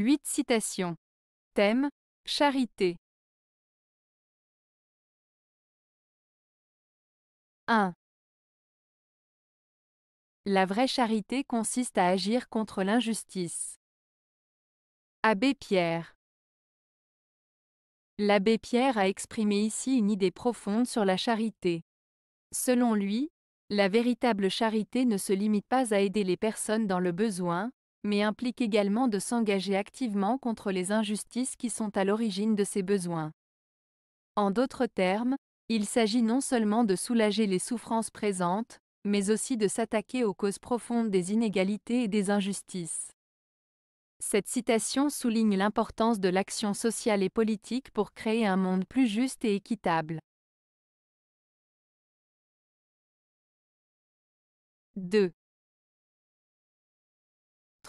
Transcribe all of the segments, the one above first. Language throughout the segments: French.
8 citations. Thème Charité. 1. La vraie charité consiste à agir contre l'injustice. Abbé Pierre. L'abbé Pierre a exprimé ici une idée profonde sur la charité. Selon lui, la véritable charité ne se limite pas à aider les personnes dans le besoin, mais implique également de s'engager activement contre les injustices qui sont à l'origine de ces besoins. En d'autres termes, il s'agit non seulement de soulager les souffrances présentes, mais aussi de s'attaquer aux causes profondes des inégalités et des injustices. Cette citation souligne l'importance de l'action sociale et politique pour créer un monde plus juste et équitable. 2.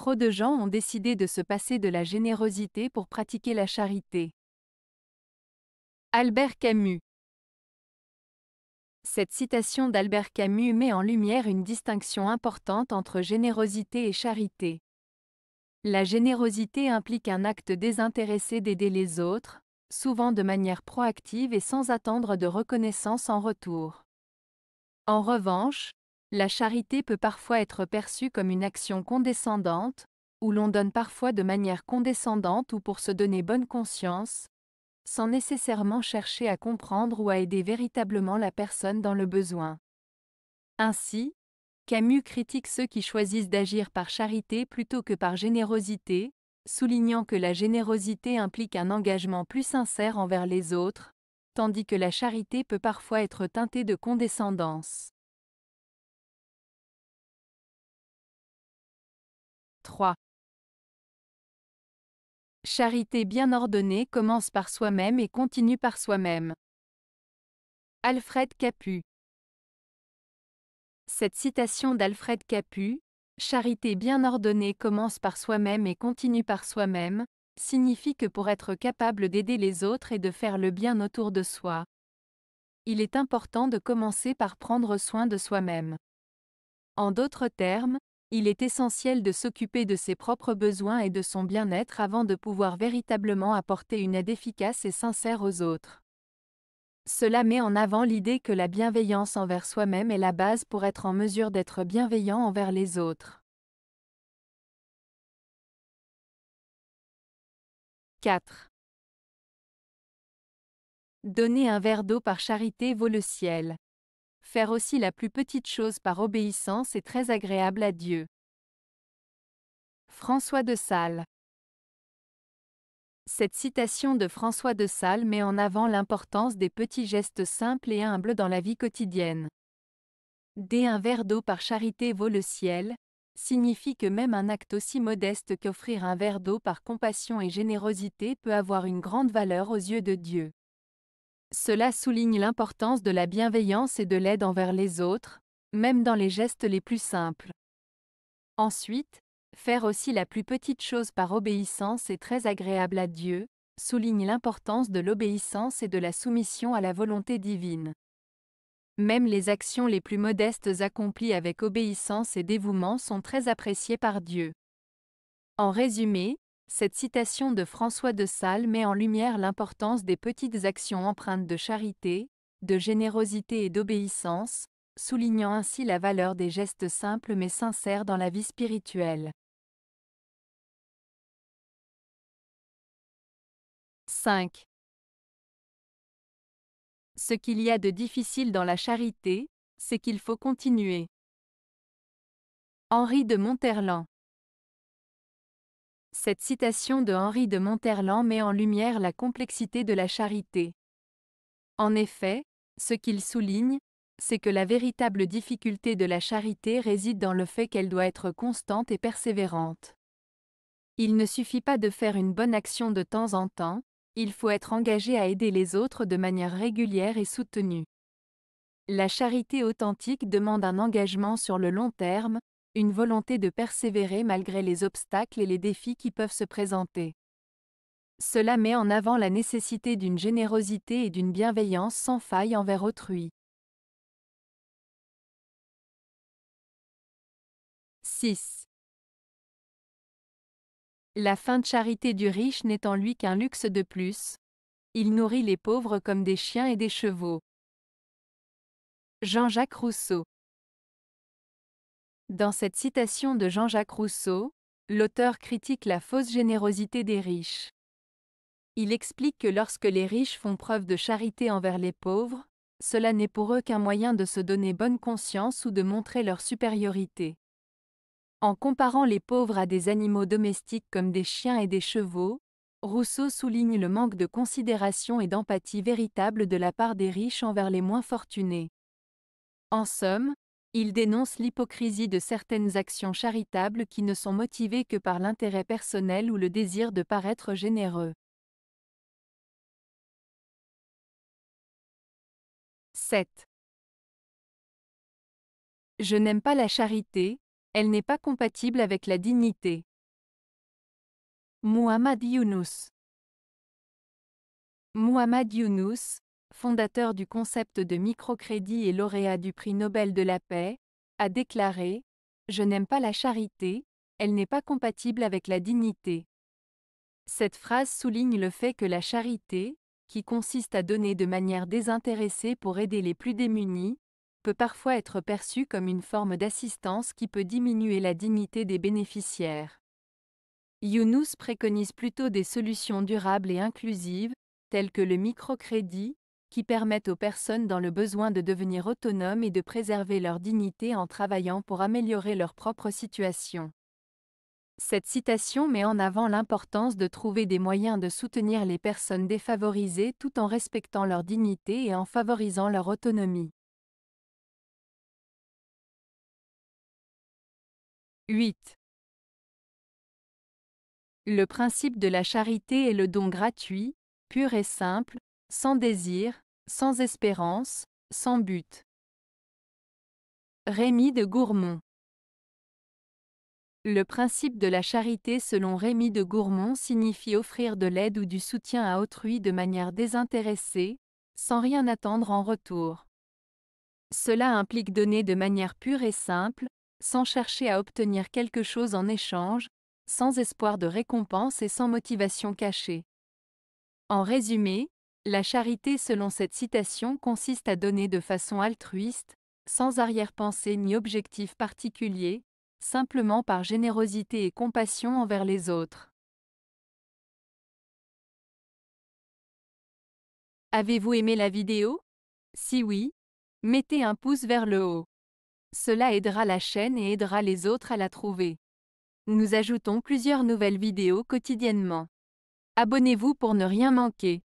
Trop de gens ont décidé de se passer de la générosité pour pratiquer la charité. Albert Camus Cette citation d'Albert Camus met en lumière une distinction importante entre générosité et charité. La générosité implique un acte désintéressé d'aider les autres, souvent de manière proactive et sans attendre de reconnaissance en retour. En revanche, la charité peut parfois être perçue comme une action condescendante, où l'on donne parfois de manière condescendante ou pour se donner bonne conscience, sans nécessairement chercher à comprendre ou à aider véritablement la personne dans le besoin. Ainsi, Camus critique ceux qui choisissent d'agir par charité plutôt que par générosité, soulignant que la générosité implique un engagement plus sincère envers les autres, tandis que la charité peut parfois être teintée de condescendance. 3. Charité bien ordonnée commence par soi-même et continue par soi-même. Alfred Capu cette citation d'Alfred Capu, Charité bien ordonnée commence par soi-même et continue par soi-même, signifie que pour être capable d'aider les autres et de faire le bien autour de soi, il est important de commencer par prendre soin de soi-même. En d'autres termes, il est essentiel de s'occuper de ses propres besoins et de son bien-être avant de pouvoir véritablement apporter une aide efficace et sincère aux autres. Cela met en avant l'idée que la bienveillance envers soi-même est la base pour être en mesure d'être bienveillant envers les autres. 4. Donner un verre d'eau par charité vaut le ciel. Faire aussi la plus petite chose par obéissance est très agréable à Dieu. François de Sales cette citation de François de Sales met en avant l'importance des petits gestes simples et humbles dans la vie quotidienne. Dès un verre d'eau par charité vaut le ciel, signifie que même un acte aussi modeste qu'offrir un verre d'eau par compassion et générosité peut avoir une grande valeur aux yeux de Dieu. Cela souligne l'importance de la bienveillance et de l'aide envers les autres, même dans les gestes les plus simples. Ensuite, Faire aussi la plus petite chose par obéissance est très agréable à Dieu, souligne l'importance de l'obéissance et de la soumission à la volonté divine. Même les actions les plus modestes accomplies avec obéissance et dévouement sont très appréciées par Dieu. En résumé, cette citation de François de Sales met en lumière l'importance des petites actions empreintes de charité, de générosité et d'obéissance, soulignant ainsi la valeur des gestes simples mais sincères dans la vie spirituelle. 5. Ce qu'il y a de difficile dans la charité, c'est qu'il faut continuer. Henri de Monterland Cette citation de Henri de Monterland met en lumière la complexité de la charité. En effet, ce qu'il souligne, c'est que la véritable difficulté de la charité réside dans le fait qu'elle doit être constante et persévérante. Il ne suffit pas de faire une bonne action de temps en temps, il faut être engagé à aider les autres de manière régulière et soutenue. La charité authentique demande un engagement sur le long terme, une volonté de persévérer malgré les obstacles et les défis qui peuvent se présenter. Cela met en avant la nécessité d'une générosité et d'une bienveillance sans faille envers autrui. 6. La fin de charité du riche n'est en lui qu'un luxe de plus. Il nourrit les pauvres comme des chiens et des chevaux. Jean-Jacques Rousseau Dans cette citation de Jean-Jacques Rousseau, l'auteur critique la fausse générosité des riches. Il explique que lorsque les riches font preuve de charité envers les pauvres, cela n'est pour eux qu'un moyen de se donner bonne conscience ou de montrer leur supériorité. En comparant les pauvres à des animaux domestiques comme des chiens et des chevaux, Rousseau souligne le manque de considération et d'empathie véritable de la part des riches envers les moins fortunés. En somme, il dénonce l'hypocrisie de certaines actions charitables qui ne sont motivées que par l'intérêt personnel ou le désir de paraître généreux. 7. Je n'aime pas la charité, elle n'est pas compatible avec la dignité. Muhammad Yunus Muhammad fondateur du concept de microcrédit et lauréat du prix Nobel de la paix, a déclaré Je n'aime pas la charité, elle n'est pas compatible avec la dignité. Cette phrase souligne le fait que la charité, qui consiste à donner de manière désintéressée pour aider les plus démunis, peut parfois être perçue comme une forme d'assistance qui peut diminuer la dignité des bénéficiaires. Younous préconise plutôt des solutions durables et inclusives, telles que le microcrédit, qui permettent aux personnes dans le besoin de devenir autonomes et de préserver leur dignité en travaillant pour améliorer leur propre situation. Cette citation met en avant l'importance de trouver des moyens de soutenir les personnes défavorisées tout en respectant leur dignité et en favorisant leur autonomie. 8. Le principe de la charité est le don gratuit, pur et simple, sans désir, sans espérance, sans but. Rémi de Gourmont Le principe de la charité selon Rémi de Gourmont signifie offrir de l'aide ou du soutien à autrui de manière désintéressée, sans rien attendre en retour. Cela implique donner de manière pure et simple, sans chercher à obtenir quelque chose en échange, sans espoir de récompense et sans motivation cachée. En résumé, la charité selon cette citation consiste à donner de façon altruiste, sans arrière-pensée ni objectif particulier, simplement par générosité et compassion envers les autres. Avez-vous aimé la vidéo? Si oui, mettez un pouce vers le haut. Cela aidera la chaîne et aidera les autres à la trouver. Nous ajoutons plusieurs nouvelles vidéos quotidiennement. Abonnez-vous pour ne rien manquer.